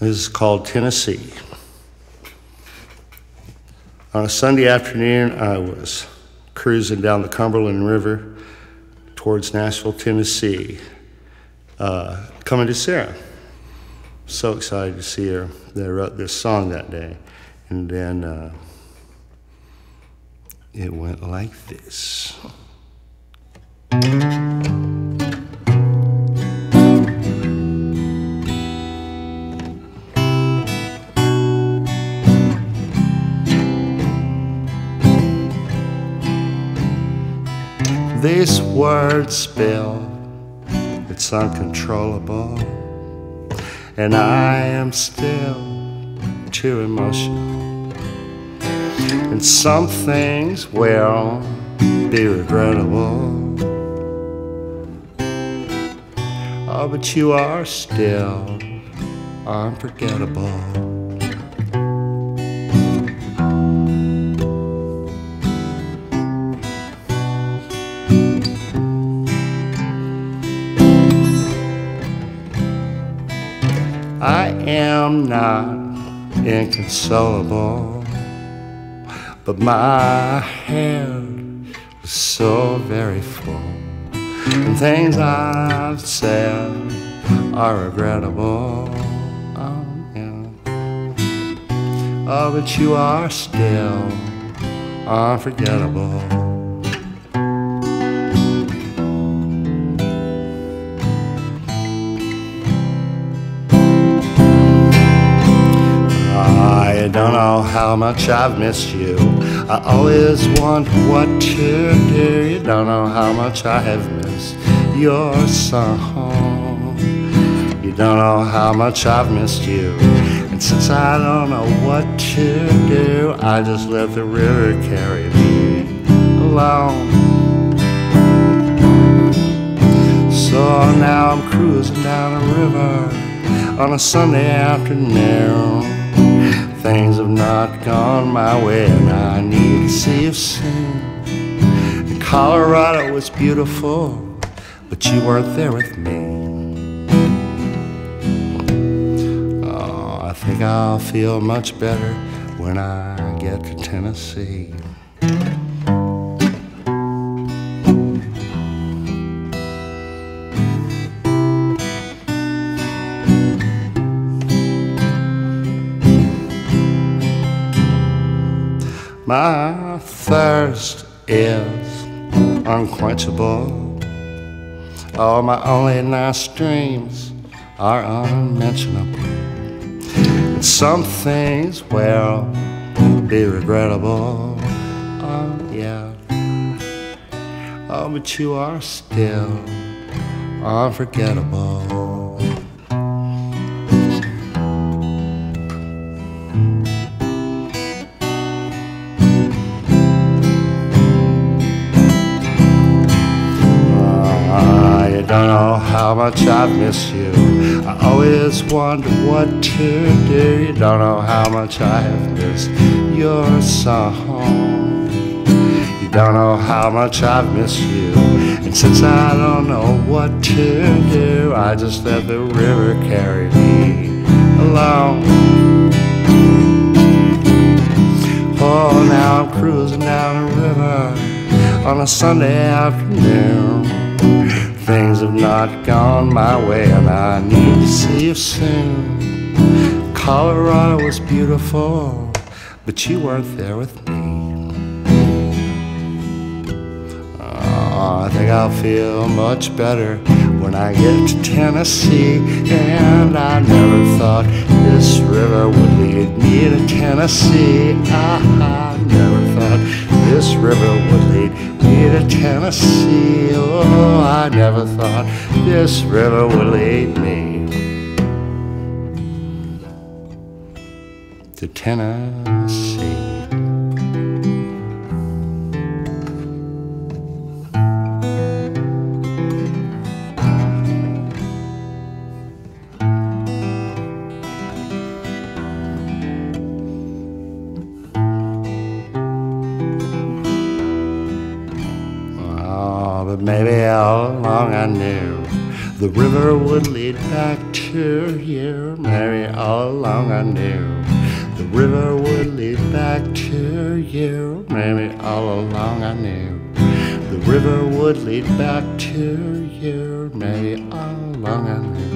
This is called Tennessee. On a Sunday afternoon, I was cruising down the Cumberland River towards Nashville, Tennessee, uh, coming to Sarah. So excited to see her that I wrote this song that day. And then uh, it went like this. This word spell, it's uncontrollable, and I am still too emotional. And some things will be regrettable. Oh, but you are still unforgettable. I am not inconsolable, but my head was so very full. And things I've said are regrettable. Oh, yeah. oh but you are still unforgettable. I don't know how much I've missed you. I always want what to do. You don't know how much I have missed your song. You don't know how much I've missed you. And since I don't know what to do, I just let the river carry me along. So now I'm cruising down the river on a Sunday afternoon. Things have not gone my way, and I need to see you soon. Colorado was beautiful, but you weren't there with me. Oh, I think I'll feel much better when I get to Tennessee. My thirst is unquenchable. All my only nice dreams are unmentionable. And some things will be regrettable. Oh, yeah. Oh, but you are still unforgettable. Much I've missed you. I always wonder what to do. You don't know how much I have missed your song. You don't know how much I've missed you. And since I don't know what to do, I just let the river carry me along. Oh, now I'm cruising down the river on a Sunday afternoon. Things have not gone my way, and I need to see you soon. Colorado was beautiful, but you weren't there with me. Oh, I think I'll feel much better when I get to Tennessee. And I never thought this river would lead me to Tennessee. Ah, I never thought this river would lead me to Tennessee. Oh, I never thought this river would lead me to Tennessee. Ah, but maybe all along I knew The river would lead back to you, Mary, all along I knew. The river would lead back to you, Mary, all along I knew. The river would lead back to you, Mary, all along I knew.